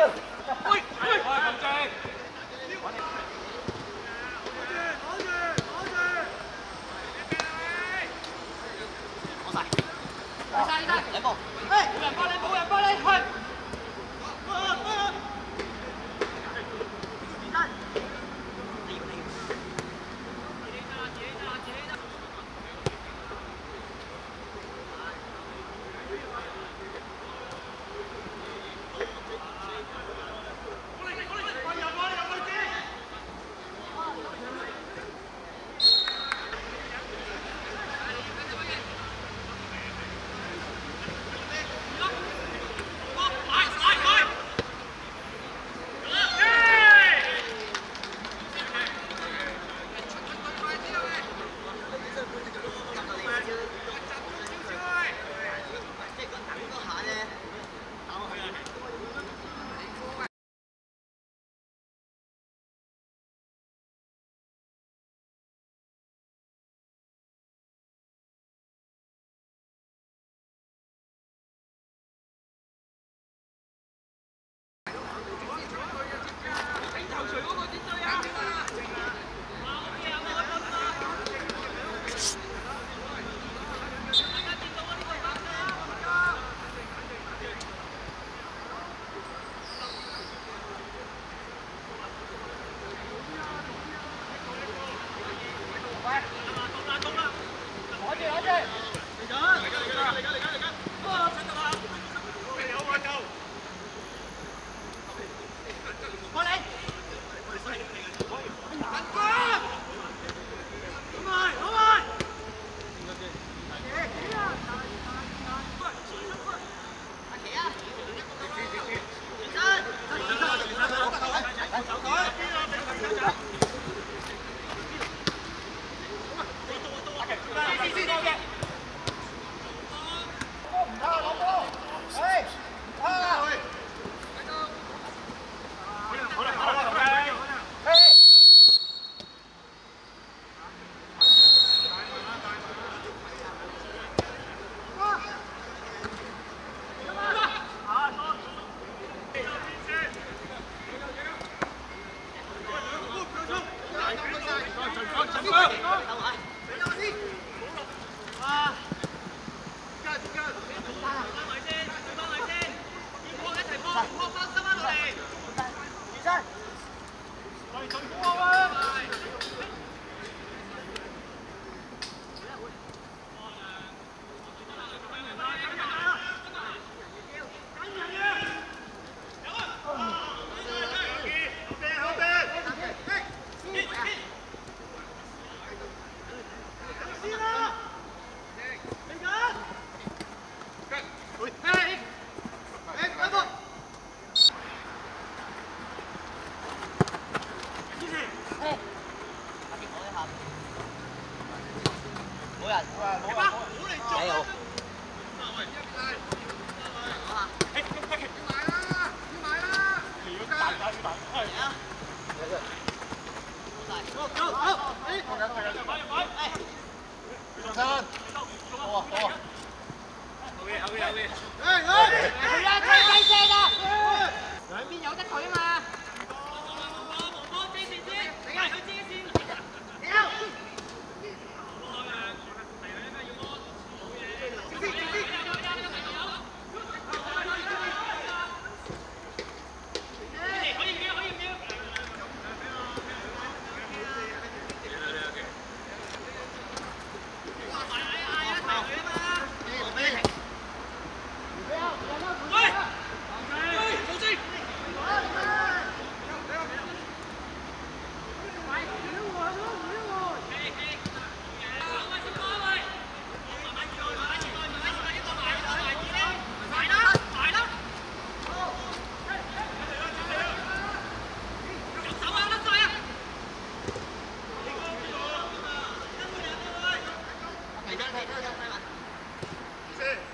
喂喂喂喂喂思います。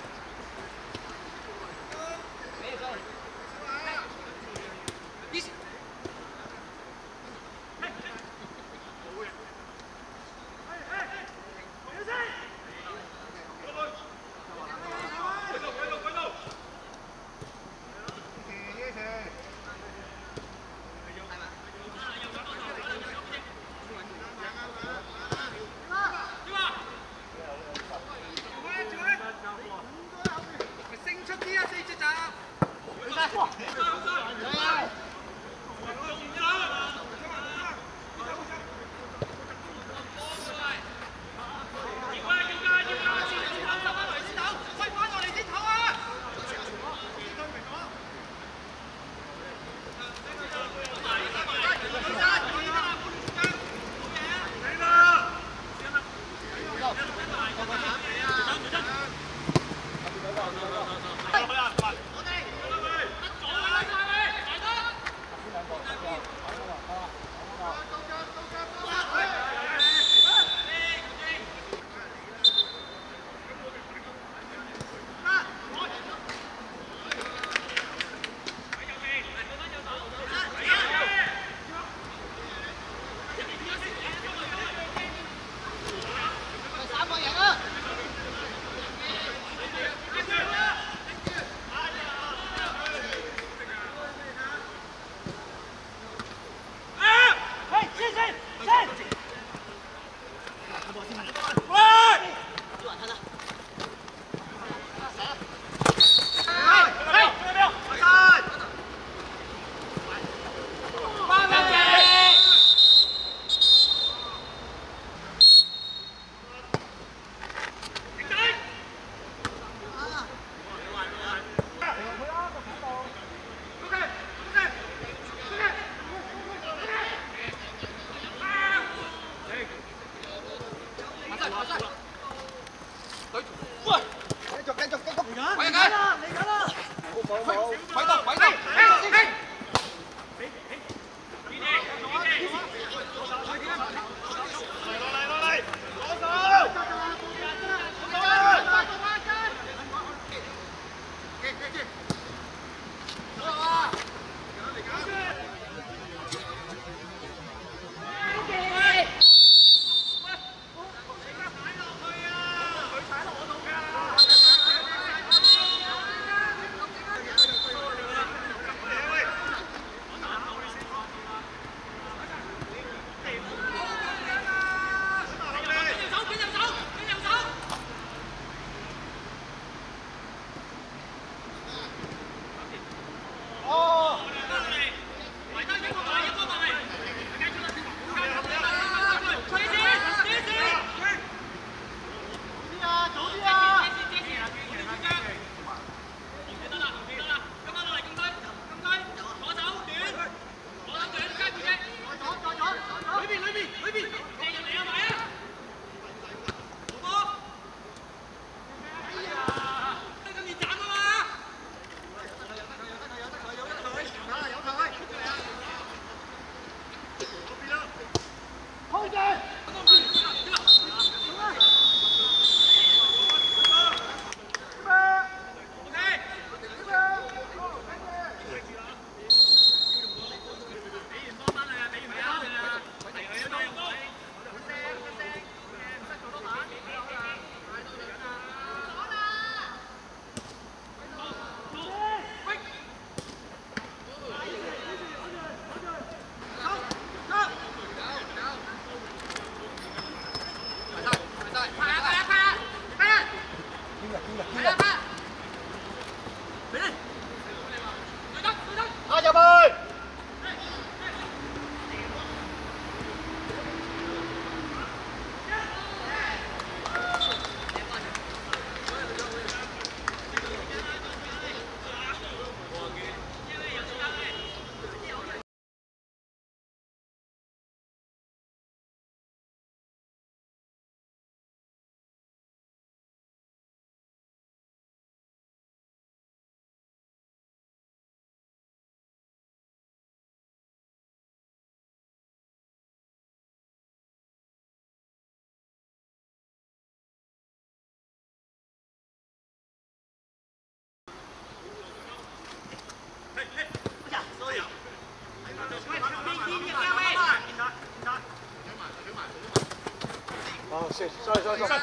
好，谢谢，上，上来，上来，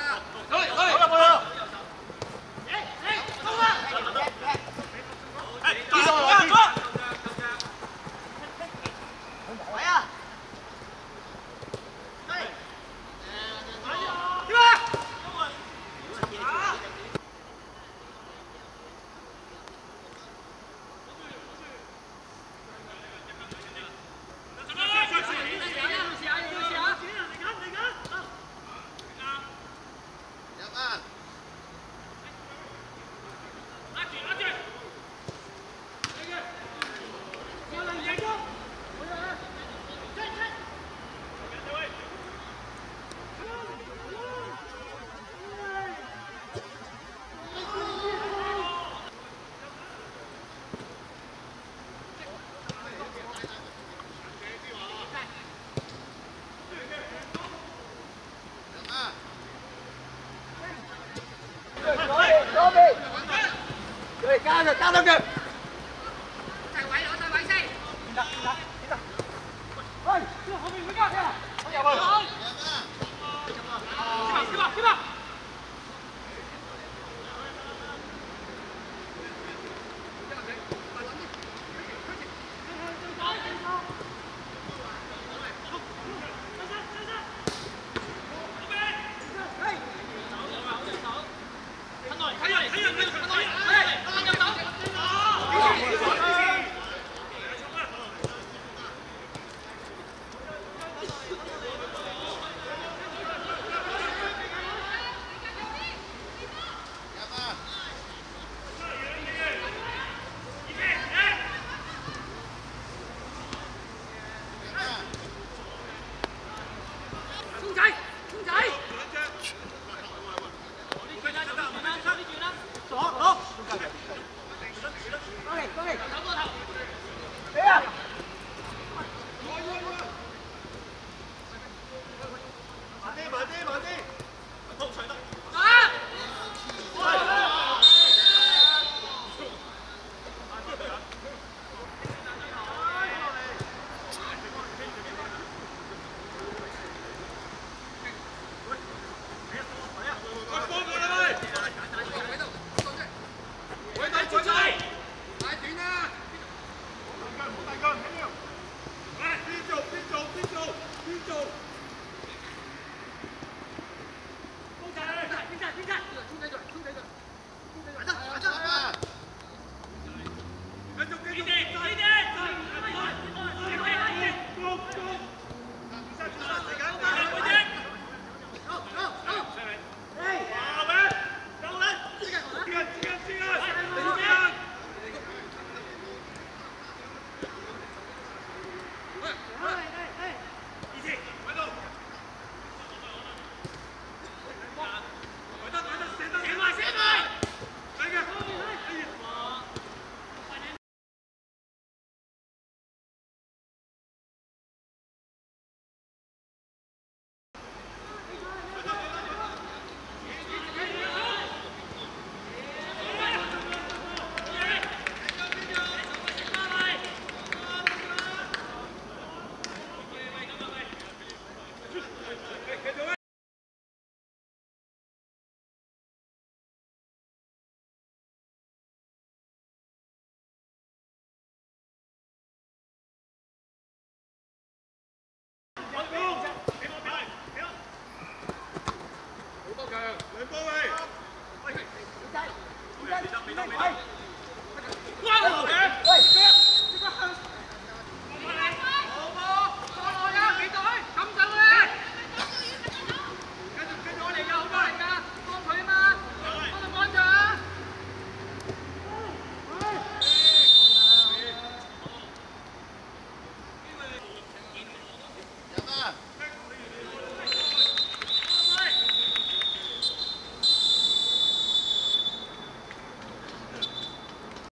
上来，上来。another go.